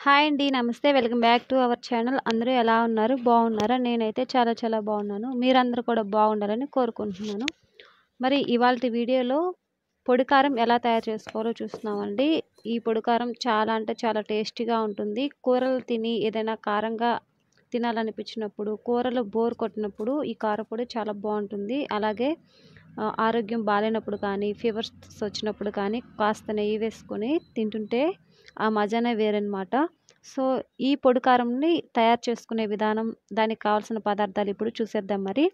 Hi అండి నమస్తే. Welcome back to our channel. అందరూ ఎలా ఉన్నారు? బాగున్నారా? నేనైతే చాలా చాలా బాగున్నాను. మీరందరూ కూడా బాగుండాలని కోరుకుంటున్నాను. మరి ఇవాళ వీడియోలో పొడి కారం ఎలా తయారు చేసుకోవాలో చూస్తున్నామండి. ఈ పొడి కారం చాలా అంటే చాలా టేస్టీగా ఉంటుంది. కూరలు తిని ఏదైనా కారంగా తినాలనిపించినప్పుడు కూరలు బోర్ కొట్టినప్పుడు ఈ కారపొడి చాలా బాగుంటుంది. అలాగే ఆరోగ్యం బాగాలేనప్పుడు కానీ ఫీవర్స్ వచ్చినప్పుడు కానీ కాస్త నెయ్యి వేసుకొని తింటుంటే ఆ మజానే వేరనమాట సో ఈ పొడి కారంని తయారు చేసుకునే విధానం దానికి కావాల్సిన పదార్థాలు ఇప్పుడు చూసేద్దాం మరి.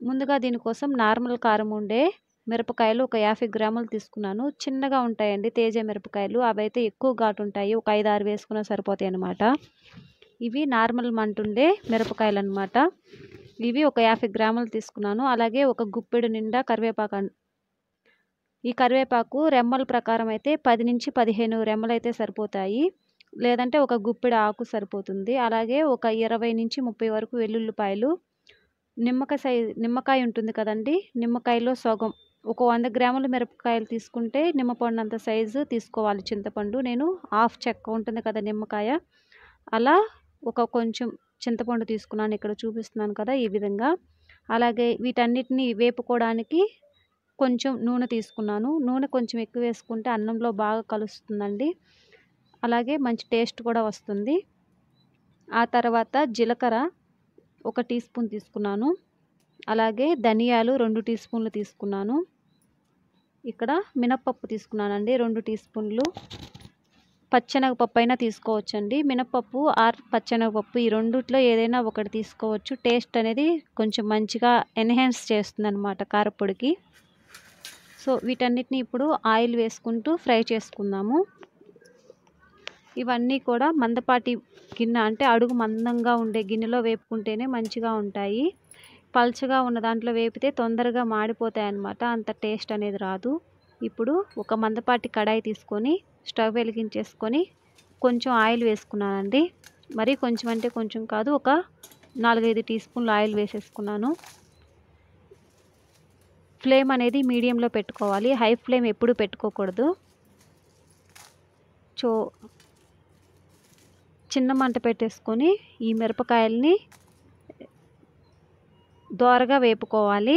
ముందుగా దీనికోసం నార్మల్ కారం ఉండే మిరపకాయలు ఒక యాభై గ్రాములు తీసుకున్నాను. చిన్నగా ఉంటాయండి తేజ మిరపకాయలు. అవి అయితే ఎక్కువ ఘాటు ఉంటాయి ఒక ఐదు ఆరు వేసుకున్నా సరిపోతాయి అన్నమాట. ఇవి నార్మల్ మంటుండే మిరపకాయలు అనమాట ఇవి ఒక యాభై గ్రాములు తీసుకున్నాను. అలాగే ఒక గుప్పెడు నిండా కరివేపాకు ఈ కరివేపాకు రెమ్మల ప్రకారం అయితే పది నుంచి పదిహేను రెమ్మలు అయితే సరిపోతాయి. లేదంటే ఒక గుప్పిడి ఆకు సరిపోతుంది. అలాగే ఒక ఇరవై నుంచి ముప్పై వరకు వెల్లుల్లిపాయలు. నిమ్మకాయ సై నిమ్మకాయ ఉంటుంది కదండి. నిమ్మకాయలో సగం ఒక వంద గ్రాముల మిరపకాయలు తీసుకుంటే నిమ్మపండు అంత సైజు తీసుకోవాలి చింతపండు. నేను హాఫ్ చెక్క ఉంటుంది కదా నిమ్మకాయ. అలా ఒక కొంచెం చింతపండు తీసుకున్నాను. ఇక్కడ చూపిస్తున్నాను కదా ఈ విధంగా. అలాగే వీటన్నిటిని వేపుకోవడానికి కొంచెం నూనె తీసుకున్నాను. నూనె కొంచెం ఎక్కువ వేసుకుంటే అన్నంలో బాగా కలుస్తుందండి. అలాగే మంచి టేస్ట్ కూడా వస్తుంది. ఆ తర్వాత జీలకర్ర ఒక టీ స్పూన్ తీసుకున్నాను. అలాగే ధనియాలు రెండు టీ స్పూన్లు తీసుకున్నాను. ఇక్కడ మినప్పప్పు తీసుకున్నానండి రెండు టీ స్పూన్లు. పచ్చెనగపప్పు అయినా తీసుకోవచ్చండి. మినప్పప్పు ఆర్ పచ్చెనగపప్పు ఈ రెండిట్లో ఏదైనా ఒకటి తీసుకోవచ్చు. టేస్ట్ అనేది కొంచెం మంచిగా ఎన్హాన్స్ చేస్తుంది అనమాట కారపొడికి. సో వీటన్నిటిని ఇప్పుడు ఆయిల్ వేసుకుంటూ ఫ్రై చేసుకుందాము. ఇవన్నీ కూడా మందపాటి గిన్నె అంటే అడుగు మందంగా ఉండే గిన్నెలో వేపుకుంటేనే మంచిగా ఉంటాయి. పల్చగా ఉన్న దాంట్లో వేపితే తొందరగా మాడిపోతాయి అన్నమాట అంత టేస్ట్ అనేది రాదు. ఇప్పుడు ఒక మందపాటి కడాయి తీసుకొని స్టవ్ వెలిగించేసుకొని కొంచెం ఆయిల్ వేసుకున్నానండి. మరి కొంచెం అంటే కొంచెం కాదు ఒక నాలుగైదు టీ స్పూన్లు ఆయిల్ వేసేసుకున్నాను. ఫ్లేమ్ అనేది మీడియంలో పెట్టుకోవాలి. హై ఫ్లేమ్ ఎప్పుడు పెట్టుకోకూడదు. సో చిన్న మంట పెట్టేసుకొని ఈ మిరపకాయల్ని దోరగా వేపుకోవాలి.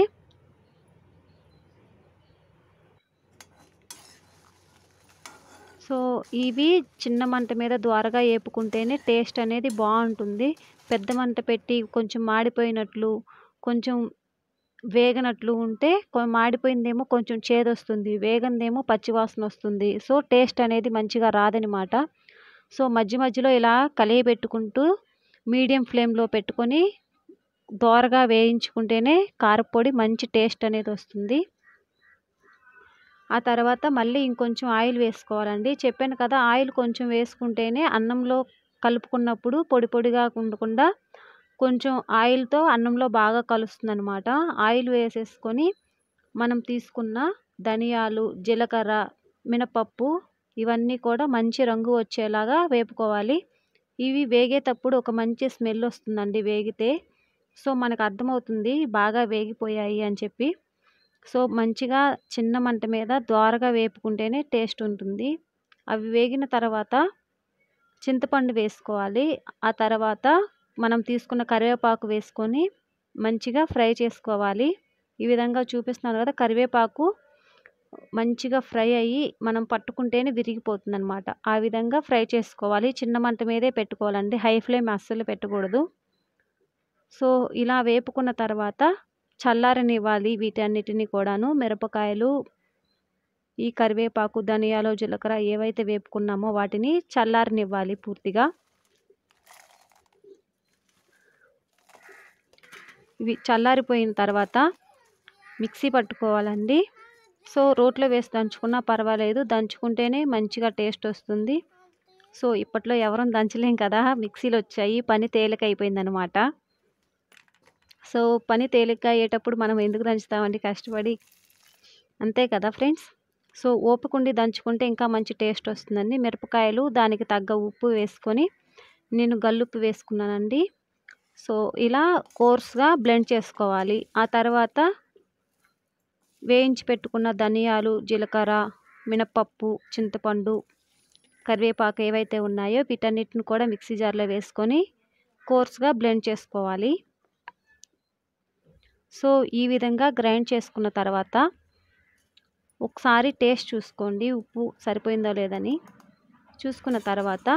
సో ఇవి చిన్న మంట మీద ద్వారగా వేపుకుంటేనే టేస్ట్ అనేది బాగుంటుంది. పెద్ద మంట పెట్టి కొంచెం మాడిపోయినట్లు కొంచెం వేగనట్లు ఉంటే కొ- మాడిపోయిందేమో కొంచెం చేదు వస్తుంది వేగందేమో పచ్చివాసన వస్తుంది సో టేస్ట్ అనేది మంచిగా రాదనమాట. సో మధ్య మధ్యలో ఇలా కలియబెట్టుకుంటూ మీడియం ఫ్లేమ్లో పెట్టుకొని దోరగా వేయించుకుంటేనే కారపొడి మంచి టేస్ట్ అనేది వస్తుంది. ఆ తర్వాత మళ్ళీ ఇంకొంచెం ఆయిల్ వేసుకోవాలండి. చెప్పాను కదా ఆయిల్ కొంచెం వేసుకుంటేనే అన్నంలో కలుపుకున్నప్పుడు పొడి పొడిగా ఉండకుండా కొంచెం ఆయిల్తో అన్నంలో బాగా కలుస్తుంది అనమాట ఆయిల్ వేసేసుకొని మనం తీసుకున్న ధనియాలు జీలకర్ర మినపప్పు ఇవన్నీ కూడా మంచి రంగు వచ్చేలాగా వేపుకోవాలి. ఇవి వేగేటప్పుడు ఒక మంచి స్మెల్ వస్తుందండి వేగితే. సో మనకు అర్థమవుతుంది బాగా వేగిపోయాయి అని చెప్పి. సో మంచిగా చిన్న మంట మీద ద్వారగా వేపుకుంటేనే టేస్ట్ ఉంటుంది. అవి వేగిన తర్వాత చింతపండు వేసుకోవాలి. ఆ తర్వాత మనం తీసుకున్న కరివేపాకు వేసుకొని మంచిగా ఫ్రై చేసుకోవాలి. ఈ విధంగా చూపిస్తున్నాను కదా కరివేపాకు మంచిగా ఫ్రై అయ్యి మనం పట్టుకుంటేనే విరిగిపోతుంది అనమాట ఆ విధంగా ఫ్రై చేసుకోవాలి. చిన్న మంట మీదే పెట్టుకోవాలండి. హై ఫ్లేమ్ అస్సలు పెట్టకూడదు. సో ఇలా వేపుకున్న తర్వాత చల్లారనివ్వాలి వీటన్నిటిని కూడాను. మిరపకాయలు ఈ కరివేపాకు ధనియాలు జీలకర్ర ఏవైతే వేపుకున్నామో వాటిని చల్లారనివ్వాలి పూర్తిగా. ఇవి చల్లారిపోయిన తర్వాత మిక్సీ పట్టుకోవాలండి. సో రోట్లో వేసి దంచుకున్నా పర్వాలేదు. దంచుకుంటేనే మంచిగా టేస్ట్ వస్తుంది. సో ఇప్పట్లో ఎవరూ దంచలేం కదా మిక్సీలు వచ్చాయి పని తేలిక అయిపోయిందనమాట సో పని తేలిక అయ్యేటప్పుడు మనం ఎందుకు దంచుతామండి కష్టపడి? అంతే కదా ఫ్రెండ్స్? సో ఓపుకుండి దంచుకుంటే ఇంకా మంచి టేస్ట్ వస్తుందండి. మిరపకాయలు దానికి తగ్గ ఉప్పు వేసుకొని నేను గల్లుప్పు వేసుకున్నానండి. సో ఇలా కోర్స్గా బ్లెండ్ చేసుకోవాలి. ఆ తర్వాత వేయించి పెట్టుకున్న ధనియాలు జీలకర్ర మినపప్పు చింతపండు కరివేపాకు ఏవైతే ఉన్నాయో వీటన్నిటిని కూడా మిక్సీ జార్లో వేసుకొని కోర్స్గా బ్లెండ్ చేసుకోవాలి. సో ఈ విధంగా గ్రైండ్ చేసుకున్న తర్వాత ఒకసారి టేస్ట్ చూసుకోండి. ఉప్పు సరిపోయిందో లేదని. చూసుకున్న తర్వాత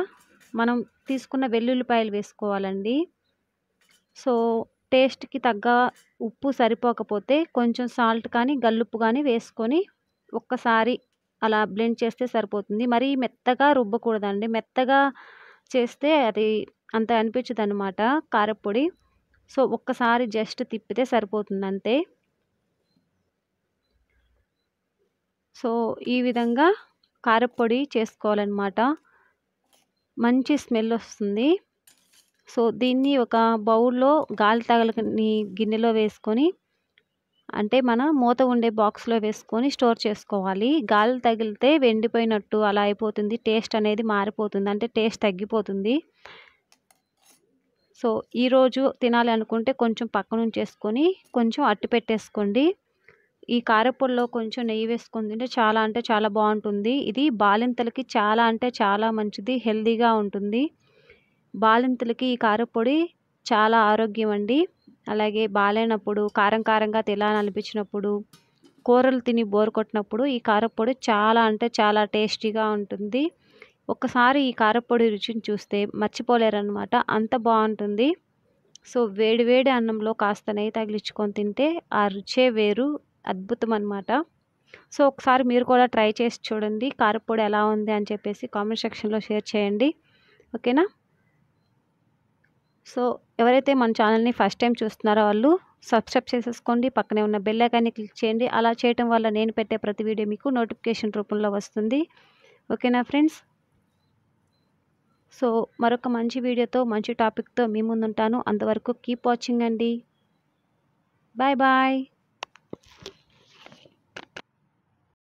మనం తీసుకున్న వెల్లుల్లిపాయలు వేసుకోవాలండి. సో టేస్ట్కి తగ్గ ఉప్పు సరిపోకపోతే కొంచెం సాల్ట్ కానీ గల్లుప్పు కానీ వేసుకొని ఒక్కసారి అలా బ్లెండ్ చేస్తే సరిపోతుంది. మరీ మెత్తగా రుబ్బకూడదండి. మెత్తగా చేస్తే అది అంత అనిపించదు అనమాట కారపొడి. సో ఒక్కసారి జస్ట్ తిప్పితే సరిపోతుంది అంతే సో ఈ విధంగా కారపొడి చేసుకోవాలన్నమాట. మంచి స్మెల్ వస్తుంది. సో దీన్ని ఒక బౌల్లో గాలి తగలని గిన్నెలో వేసుకొని అంటే మన మూత ఉండే బాక్స్లో వేసుకొని స్టోర్ చేసుకోవాలి. గాలి తగిలితే వెండిపోయినట్టు అలా అయిపోతుంది. టేస్ట్ అనేది మారిపోతుంది. అంటే టేస్ట్ తగ్గిపోతుంది. సో ఈరోజు తినాలి అనుకుంటే కొంచెం పక్కన ఉంచేసుకొని కొంచెం అట్టు పెట్టేసుకోండి. ఈ కారపొడిలో కొంచెం నెయ్యి వేసుకొని తింటే చాలా అంటే చాలా బాగుంటుంది. ఇది బాలింతలకి చాలా అంటే చాలా మంచిది. హెల్దీగా ఉంటుంది. బాలింతలకి ఈ కారపొడి చాలా ఆరోగ్యం అండి అలాగే బాలేనప్పుడు కారం కారంగా తినాలనిపించినప్పుడు కూరలు తిని బోర్ కొట్టినప్పుడు ఈ కారపొడి చాలా అంటే చాలా టేస్టీగా ఉంటుంది. ఒక్కసారి ఈ కారపొడి రుచిని చూస్తే మర్చిపోలేరనమాట అంత బాగుంటుంది. సో వేడి వేడి అన్నంలో కాస్త నెయ్యి తగిలించుకొని తింటే ఆ రుచే వేరు అద్భుతం అనమాట సో ఒకసారి మీరు కూడా ట్రై చేసి చూడండి కారపొడి ఎలా ఉంది అని చెప్పేసి కామెంట్ సెక్షన్లో షేర్ చేయండి. ఓకేనా? సో ఎవరైతే మన ఛానల్ని ఫస్ట్ టైం చూస్తున్నారో వాళ్ళు సబ్స్క్రైబ్ చేసేసుకోండి. పక్కనే ఉన్న బెల్ ఐకాన్ని క్లిక్ చేయండి. అలా చేయటం వల్ల నేను పెట్టే ప్రతి వీడియో మీకు నోటిఫికేషన్ రూపంలో వస్తుంది. ఓకేనా ఫ్రెండ్స్? సో మరొక మంచి వీడియోతో మంచి టాపిక్తో మీ ముందుంటాను. అంతవరకు కీప్ వాచింగ్ అండి. Bye bye.